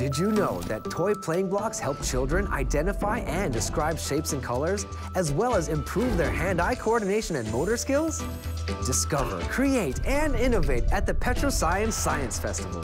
Did you know that toy playing blocks help children identify and describe shapes and colors, as well as improve their hand-eye coordination and motor skills? Discover, create, and innovate at the Petrosains Science Festival.